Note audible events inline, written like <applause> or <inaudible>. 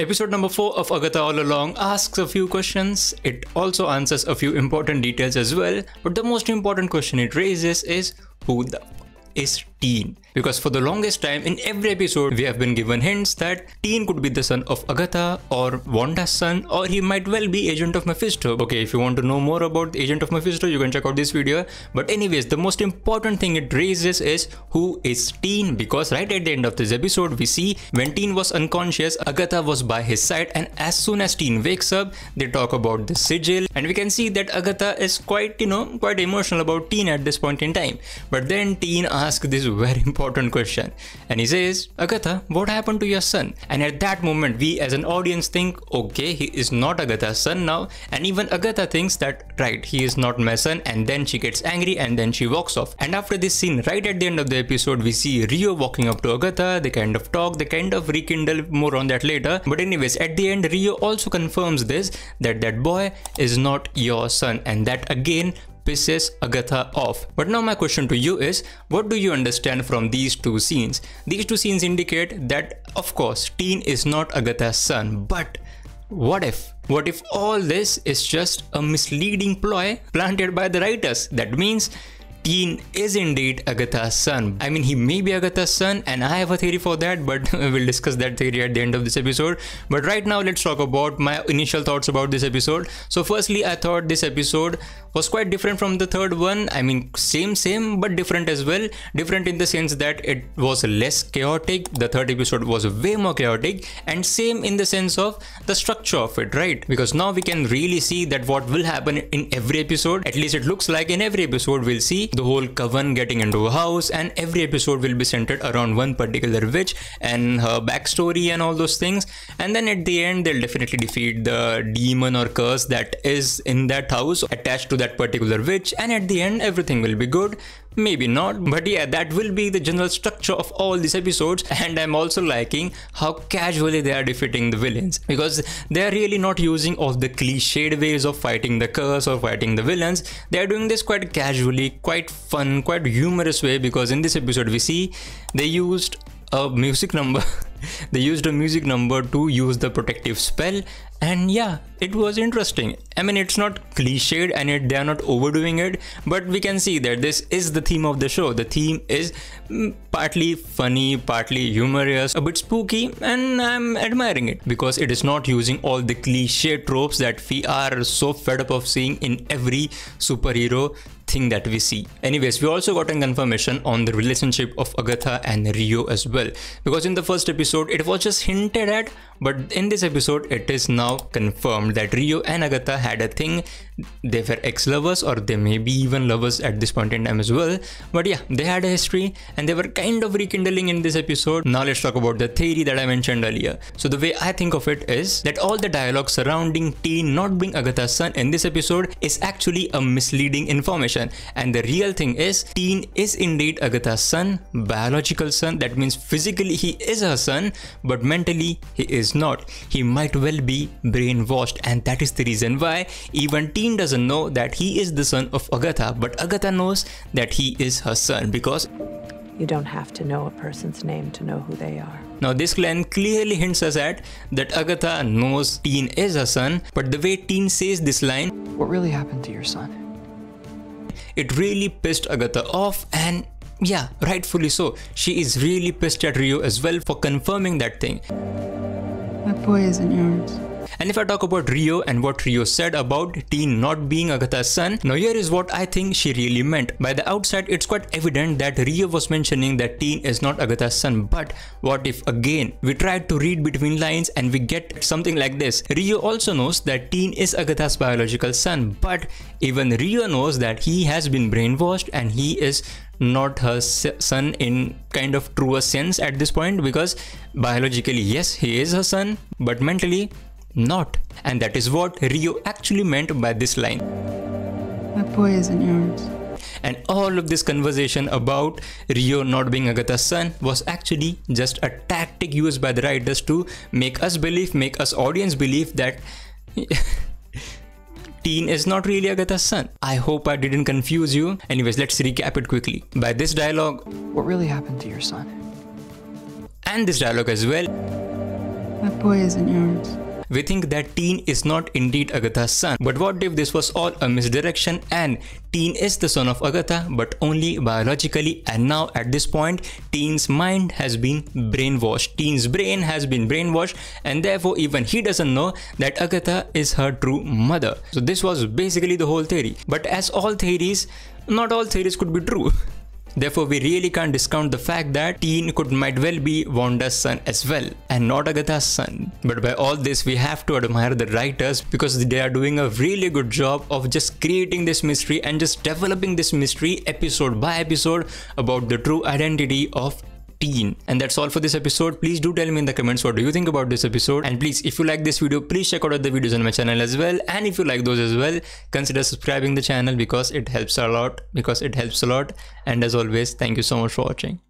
Episode number 4 of Agatha All Along asks a few questions. It also answers a few important details as well. But the most important question it raises is who the is Teen. Because for the longest time, in every episode, we have been given hints that Teen could be the son of Agatha or Wanda's son, or he might well be Agent of Mephisto. Okay, if you want to know more about Agent of Mephisto, you can check out this video. But, anyways, the most important thing it raises is who is Teen? Because right at the end of this episode, we see when Teen was unconscious, Agatha was by his side, and as soon as Teen wakes up, they talk about the sigil, and we can see that Agatha is quite, you know, quite emotional about Teen at this point in time. But then Teen asks this very important question. And he says, Agatha, what happened to your son? And at that moment, we as an audience think, okay, he is not Agatha's son now. And even Agatha thinks that, right, he is not my son. And then she gets angry and then she walks off. And after this scene, right at the end of the episode, we see Rio walking up to Agatha. They kind of talk, they kind of rekindle more on that later. But anyways, at the end, Rio also confirms this, that that boy is not your son. And that again pisses Agatha off. But now my question to you is, what do you understand from these two scenes? These two scenes indicate that, of course, Teen is not Agatha's son, but what if? What if all this is just a misleading ploy planted by the writers? That means Teen is indeed Agatha's son. I mean, he may be Agatha's son, and I have a theory for that, but <laughs> we'll discuss that theory at the end of this episode. But right now, let's talk about my initial thoughts about this episode. So, firstly, I thought this episode was quite different from the third one. I mean, same, same, but different as well. Different in the sense that it was less chaotic. The third episode was way more chaotic, and same in the sense of the structure of it, right? Because now we can really see that what will happen in every episode, at least it looks like in every episode, we'll see the whole coven getting into a house and every episode will be centered around one particular witch and her backstory and all those things. And then at the end they'll definitely defeat the demon or curse that is in that house attached to that particular witch. And at the end everything will be good Maybe not, but yeah, that will be the general structure of all these episodes. And I'm also liking how casually they are defeating the villains because they are really not using all the cliched ways of fighting the curse or fighting the villains. They are doing this quite casually, quite fun, quite humorous way because in this episode we see they used a music number <laughs> they used a music number to use the protective spell and yeah it was interesting. I mean it's not cliched and it, they are not overdoing it but we can see that this is the theme of the show. The theme is mm, partly funny partly humorous a bit spooky and i'm admiring it because it is not using all the cliche tropes that we are so fed up of seeing in every superhero thing that we see. Anyways, we also got a confirmation on the relationship of Agatha and Rio as well. Because in the first episode, it was just hinted at, but in this episode, it is now confirmed that Rio and Agatha had a thing. They were ex-lovers or they may be even lovers at this point in time as well. But yeah, they had a history and they were kind of rekindling in this episode. Now let's talk about the theory that I mentioned earlier. So the way I think of it is that all the dialogue surrounding Teen not being Agatha's son in this episode is actually a misleading information and the real thing is Teen is indeed Agatha's son, biological son. That means physically he is her son, but mentally he is not. He might well be brainwashed and that is the reason why even Teen doesn't know that he is the son of Agatha, but Agatha knows that he is her son because you don't have to know a person's name to know who they are. Now this line clearly hints us at that Agatha knows Teen is her son, but the way Teen says this line, What really happened to your son? It really pissed Agatha off and yeah, rightfully so. She is really pissed at Rio as well for confirming that thing. That boy isn't yours. And if I talk about Rio and what Rio said about Teen not being Agatha's son, now here is what I think she really meant. By the outside, it's quite evident that Rio was mentioning that Teen is not Agatha's son, but what if again we tried to read between lines and we get something like this? Rio also knows that Teen is Agatha's biological son, but even Rio knows that he has been brainwashed and he is not her son in kind of truer sense at this point because biologically yes he is her son but mentally not. And that is what Rio actually meant by this line. That boy isn't yours. And all of this conversation about Rio not being Agatha's son was actually just a tactic used by the writers to make us believe, make us audience believe that <laughs> Teen is not really Agatha's son. I hope I didn't confuse you. Anyways, let's recap it quickly. By this dialogue, What really happened to your son? And this dialogue as well That boy isn't yours. We think that Teen is not indeed Agatha's son. But what if this was all a misdirection and Teen is the son of Agatha but only biologically and now at this point Teen's mind has been brainwashed. Teen's brain has been brainwashed and therefore even he doesn't know that Agatha is her true mother. So this was basically the whole theory. But as all theories, not all theories could be true. <laughs> Therefore, we really can't discount the fact that Teen could might well be Wanda's son as well, and not Agatha's son. But by all this, we have to admire the writers because they are doing a really good job of just creating this mystery and just developing this mystery episode by episode about the true identity of And that's all for this episode. Please do tell me in the comments what do you think about this episode. And please, if you like this video, please check out other videos on my channel as well. And if you like those as well, consider subscribing the channel because it helps a lot. Because it helps a lot. And as always, thank you so much for watching.